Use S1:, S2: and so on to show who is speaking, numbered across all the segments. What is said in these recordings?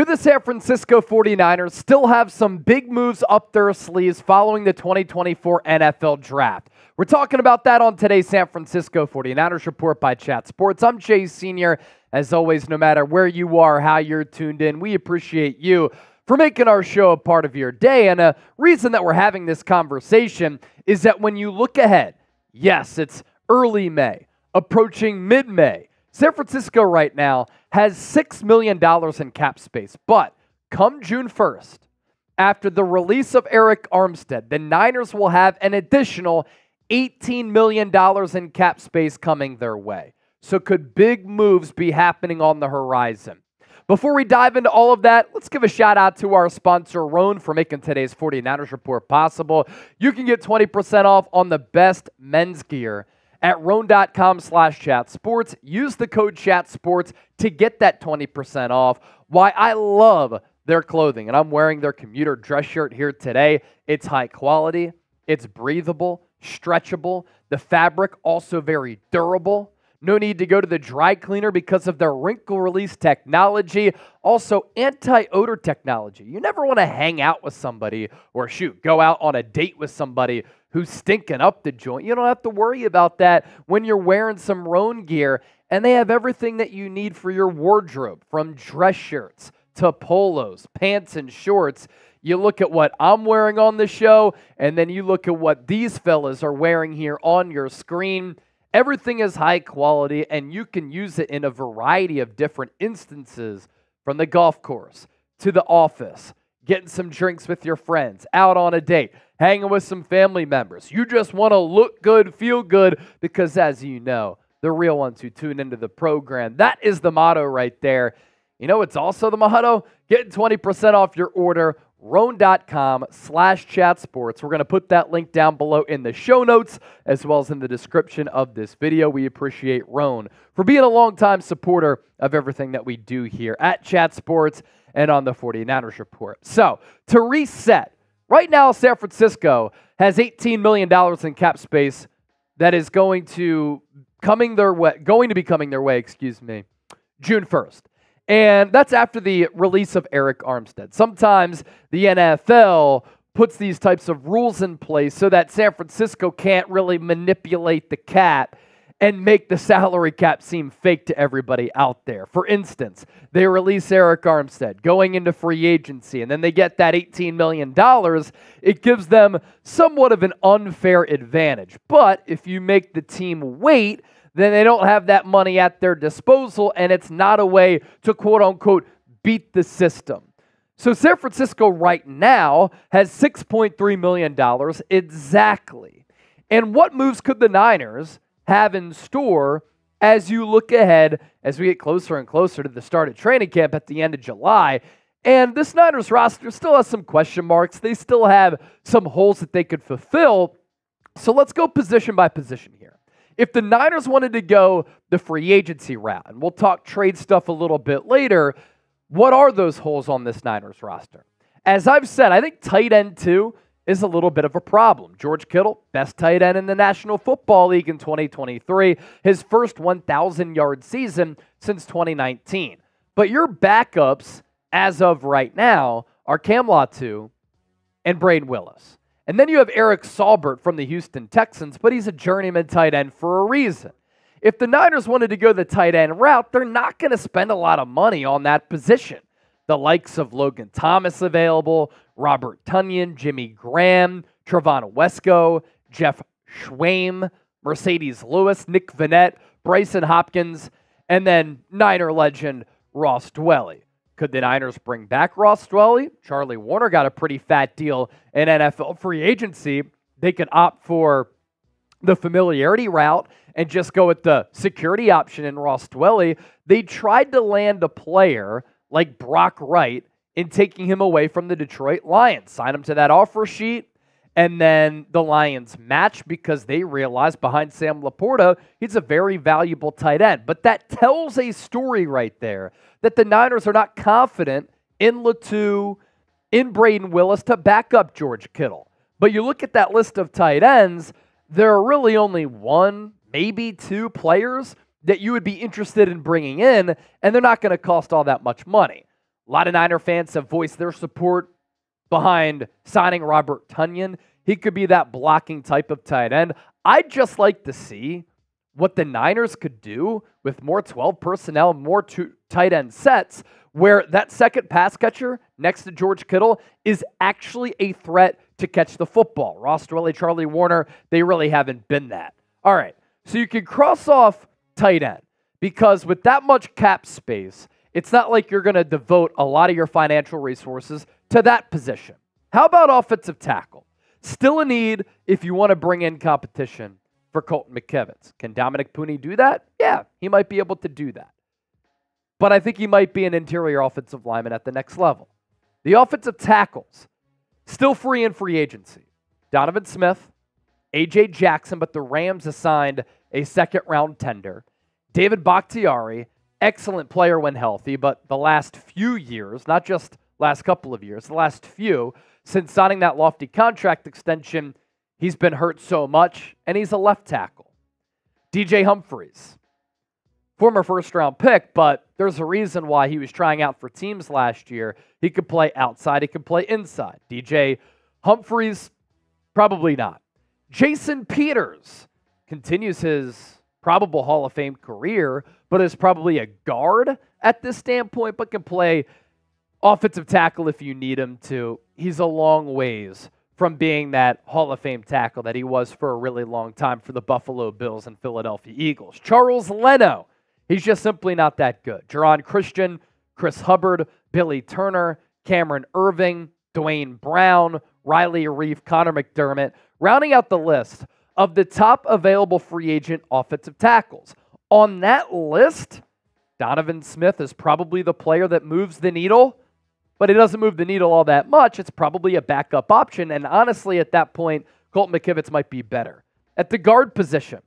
S1: Do the San Francisco 49ers still have some big moves up their sleeves following the 2024 NFL Draft? We're talking about that on today's San Francisco 49ers Report by Chat Sports. I'm Jay Senior. As always, no matter where you are, how you're tuned in, we appreciate you for making our show a part of your day. And a reason that we're having this conversation is that when you look ahead, yes, it's early May, approaching mid May. San Francisco right now has $6 million in cap space, but come June 1st, after the release of Arik Armstead, the Niners will have an additional $18 million in cap space coming their way. So, could big moves be happening on the horizon? Before we dive into all of that, let's give a shout out to our sponsor, Rhone, for making today's 49ers report possible. You can get 20% off on the best men's gear at rhone.com slash chat sports. Use the code chat sports to get that 20% off. Why I love their clothing, and I'm wearing their commuter dress shirt here today. It's high quality, it's breathable, stretchable. The fabric also very durable. No need to go to the dry cleaner because of their wrinkle release technology. Also, anti odor technology. You never want to hang out with somebody or shoot, go out on a date with somebody who's stinking up the joint. You don't have to worry about that when you're wearing some Rhone gear. And they have everything that you need for your wardrobe from dress shirts to polos, pants, and shorts. You look at what I'm wearing on the show, and then you look at what these fellas are wearing here on your screen. Everything is high quality, and you can use it in a variety of different instances from the golf course to the office, getting some drinks with your friends, out on a date hanging with some family members. You just want to look good, feel good, because as you know, the real ones who tune into the program, that is the motto right there. You know, it's also the motto getting 20% off your order. Rhone.com slash chat sports. We're going to put that link down below in the show notes as well as in the description of this video. We appreciate Rhone for being a longtime supporter of everything that we do here at Chat Sports and on the 49ers Report. So, to reset, Right now, San Francisco has $18 million in cap space that is going to coming their way, going to be coming their way, excuse me, June 1st. And that's after the release of Arik Armstead. Sometimes the NFL puts these types of rules in place so that San Francisco can't really manipulate the cap and make the salary cap seem fake to everybody out there. For instance, they release Arik Armstead going into free agency, and then they get that $18 million. It gives them somewhat of an unfair advantage. But if you make the team wait, then they don't have that money at their disposal, and it's not a way to quote unquote beat the system. So San Francisco right now has $6.3 million exactly. And what moves could the Niners? have in store as you look ahead as we get closer and closer to the start of training camp at the end of July. And this Niners roster still has some question marks. They still have some holes that they could fulfill. So let's go position by position here. If the Niners wanted to go the free agency route, and we'll talk trade stuff a little bit later, what are those holes on this Niners roster? As I've said, I think tight end two is a little bit of a problem. George Kittle, best tight end in the National Football League in 2023, his first 1,000 yard season since 2019. But your backups as of right now are Cam Latu and Brayden Willis. And then you have Eric Saubert from the Houston Texans, but he's a journeyman tight end for a reason. If the Niners wanted to go the tight end route, they're not going to spend a lot of money on that position. The likes of Logan Thomas available, Robert Tonyan, Jimmy Graham, Trevon Wesco, Geoff Swaim, Marcedes Lewis, Nick Vannett, Brycen Hopkins, and then Niner legend Ross Dwelley. Could the Niners bring back Ross Dwelley? Charlie Woerner got a pretty fat deal in NFL free agency. They could opt for the familiarity route and just go with the security option in Ross Dwelley. They tried to land a player like Brock Wright in taking him away from the Detroit Lions. Sign him to that offer sheet. And then the Lions match because they realize behind Sam LaPorta, he's a very valuable tight end. But that tells a story right there that the Niners are not confident in Latu, in Brayden Willis to back up George Kittle. But you look at that list of tight ends, there are really only one, maybe two players that you would be interested in bringing in, and they're not going to cost all that much money. A lot of Niner fans have voiced their support behind signing Robert Tonyan. He could be that blocking type of tight end. I'd just like to see what the Niners could do with more 12 personnel, more two tight end sets, where that second pass catcher next to George Kittle is actually a threat to catch the football. Ross Dwelley, Charlie Woerner, they really haven't been that. All right, so you can cross off tight end because with that much cap space, it's not like you're going to devote a lot of your financial resources to that position. How about offensive tackle? Still a need if you want to bring in competition for Colton McKivitz. Can Dominick Puni do that? Yeah, he might be able to do that. But I think he might be an interior offensive lineman at the next level. The offensive tackles, still free in free agency. Donovan Smith, AJ Jackson, but the Rams assigned a second round tender. David Bakhtiari, excellent player when healthy, but the last few years, not just last couple of years, the last few, since signing that lofty contract extension, he's been hurt so much, and he's a left tackle. DJ Humphries, former first round pick, but there's a reason why he was trying out for teams last year. He could play outside, he could play inside. DJ Humphries, probably not. Jason Peters continues his probable Hall of Fame career, but is probably a guard at this standpoint, but can play offensive tackle if you need him to. He's a long ways from being that Hall of Fame tackle that he was for a really long time for the Buffalo Bills and Philadelphia Eagles. Charles Leno, he's just simply not that good. Geron Christian, Chris Hubbard, Billy Turner, Cameron Erving, Duane Brown, Riley Reiff, Conor McDermott, rounding out the list of the top available free agent offensive tackles. On that list, Donovan Smith is probably the player that moves the needle, but it doesn't move the needle all that much. It's probably a backup option. And honestly, at that point, Colt McKivitz might be better. At the guard position,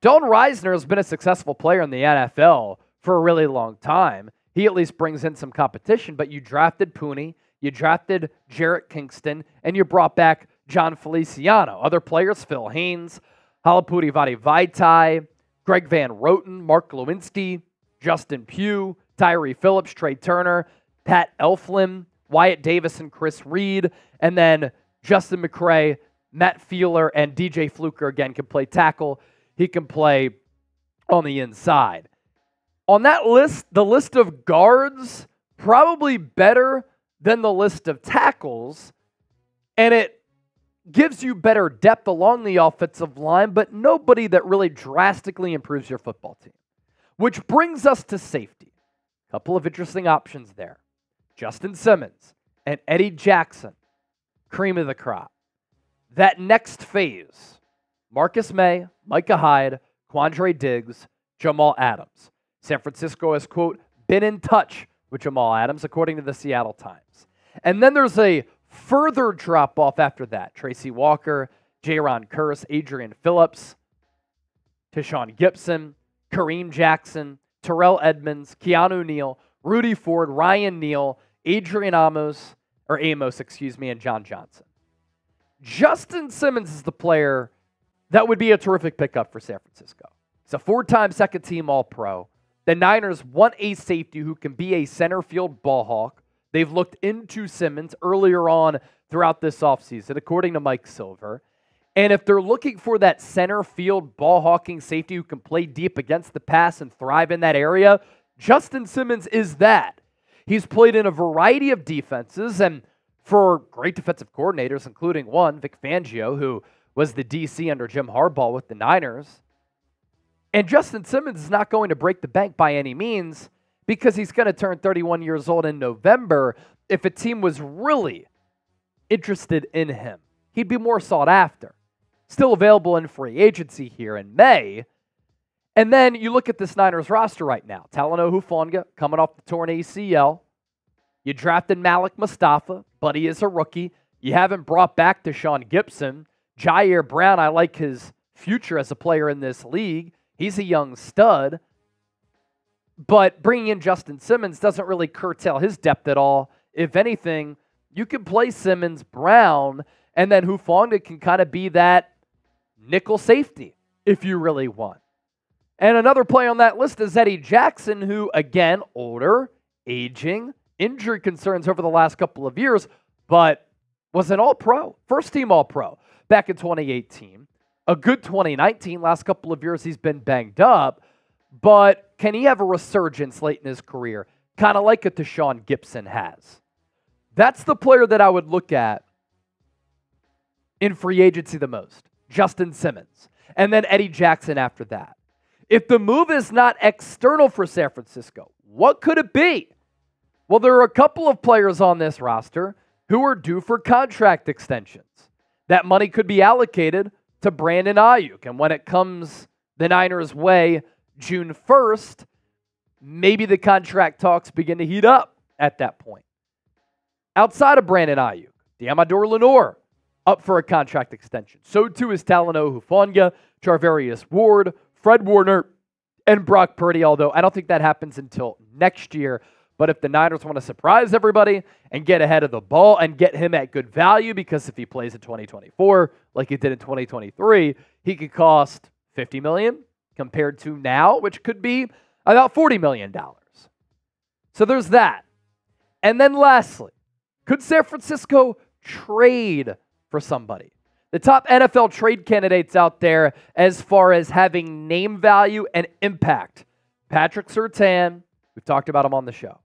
S1: Don Risner has been a successful player in the NFL for a really long time. He at least brings in some competition, but you drafted Puni, you drafted Jarrett Kingston, and you brought back Jon Feliciano. Other players, Phil Haynes, Halapoulivaati Vadi Vaitai, Greg Van Roten, Mark Glowinski, Justin Pugh, Tyre Phillips, Trai Turner, Pat Elflein, Wyatt Davis, and Chris Reed, and then Justin McCray, Matt Feiler, and DJ Fluker again can play tackle. He can play on the inside. On that list, the list of guards probably better than the list of tackles, and it gives you better depth along the offensive line, but nobody that really drastically improves your football team. Which brings us to safety. A couple of interesting options there. Justin Simmons and Eddie Jackson, cream of the crop. That next phase, Marcus Maye, Micah Hyde, Quandre Diggs, Jamal Adams. San Francisco has, quote, been in touch with Jamal Adams, according to the Seattle Times. And then there's a further drop off after that. Tracy Walker, Jayron Kearse, Adrian Phillips, Tashaun Gipson, Kareem Jackson, Terrell Edmunds, Keanu Neal, Rudy Ford, Ryan Neal, Adrian Amos, or Amos, excuse me, and John Johnson. Justin Simmons is the player that would be a terrific pickup for San Francisco. He's a four time second team All Pro. The Niners want a safety who can be a center field ball hawk They've looked into Simmons earlier on throughout this offseason, according to Mike Silver. And if they're looking for that center field ball hawking safety who can play deep against the pass and thrive in that area, Justin Simmons is that. He's played in a variety of defenses and for great defensive coordinators, including one, Vic Fangio, who was the DC under Jim Harbaugh with the Niners. And Justin Simmons is not going to break the bank by any means because he's going to turn 31 years old in November. If a team was really interested in him, he'd be more sought after. Still available in free agency here in May. And then you look at this Niners roster right now. Talanoa Hufanga coming off the torn ACL. You drafted Malik Mustapha, but he is a rookie. You haven't brought back Tashaun Gipson. Ji'Ayir Brown, I like his future as a player in this league. He's a young stud. But bringing in Justin Simmons doesn't really curtail his depth at all. If anything, you can play Simmons Brown, and then Hufanga can kind of be that nickel safety if you really want. And another play on that list is Eddie Jackson, who, again, older, aging, injury concerns over the last couple of years, but was an all pro, first team all pro back in 2018. A good 2019. Last couple of years, he's been banged up, but can he have a resurgence late in his career? Kind of like a Tashaun Gipson has. That's the player that I would look at in free agency the most Justin Simmons. And then Eddie Jackson after that. If the move is not external for San Francisco, what could it be? Well, there are a couple of players on this roster who are due for contract extensions. That money could be allocated to Brandon Aiyuk. And when it comes the Niners' way June 1st, maybe the contract talks begin to heat up at that point. Outside of Brandon Aiyuk, Deommodore Lenoir up for a contract extension. So too is Talanoa Hufanga, Charvarius Ward, Fred Warner, and Brock Purdy, although I don't think that happens until next year. But if the Niners want to surprise everybody and get ahead of the ball and get him at good value, because if he plays in 2024 like he did in 2023, he could cost 50 million compared to now, which could be about 40 million dollars. So there's that. And then lastly, could San Francisco trade for somebody? The top NFL trade candidates out there as far as having name value and impact. Patrick Surtain, we've talked about him on the show.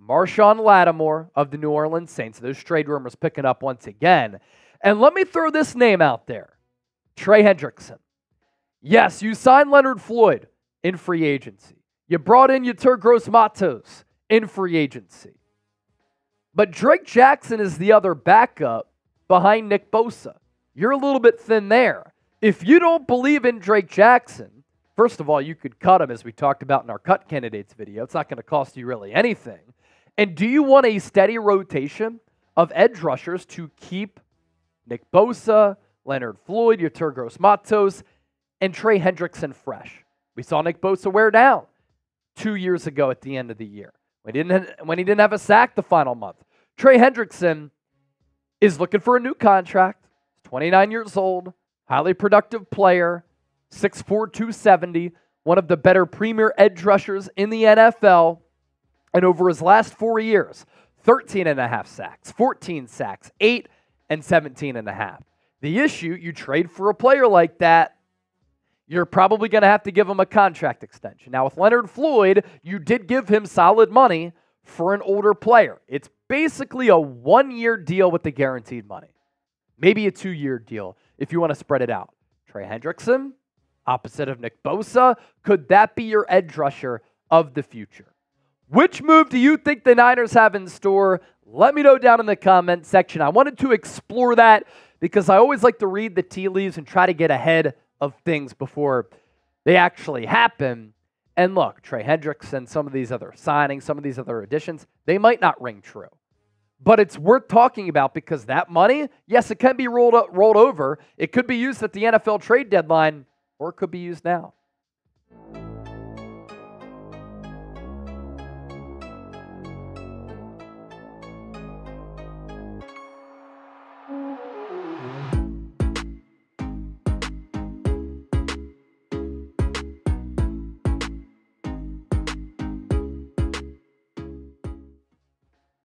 S1: Marshon Lattimore of the New Orleans Saints. Those trade rumors picking up once again. And let me throw this name out there Trey Hendrickson. Yes, you signed Leonard Floyd in free agency. You brought in Yetur Gross Matos in free agency. But Drake Jackson is the other backup behind Nick Bosa. You're a little bit thin there. If you don't believe in Drake Jackson, first of all, you could cut him as we talked about in our cut candidates video. It's not going to cost you really anything. And do you want a steady rotation of edge rushers to keep Nick Bosa, Leonard Floyd, Yetur Gross Matos, and Trey Hendrickson fresh? We saw Nick Bosa wear down two years ago at the end of the year when he didn't, when he didn't have a sack the final month. Trey Hendrickson is looking for a new contract. He's 29 years old, highly productive player, 6'4, 270, one of the better premier edge rushers in the NFL. And over his last four years, 13 and a half sacks, 14 sacks, 8 and 17 and a half. The issue, you trade for a player like that, you're probably going to have to give him a contract extension. Now, with Leonard Floyd, you did give him solid money for an older player. It's basically a one year deal with the guaranteed money, maybe a two year deal if you want to spread it out. Trey Hendrickson, opposite of Nick Bosa, could that be your edge rusher of the future? Which move do you think the Niners have in store? Let me know down in the comment section. I wanted to explore that because I always like to read the tea leaves and try to get ahead of things before they actually happen. And look, Trey Hendrickson some of these other signings, some of these other additions, they might not ring true. But it's worth talking about because that money, yes, it can be rolled, up, rolled over. It could be used at the NFL trade deadline or it could be used now.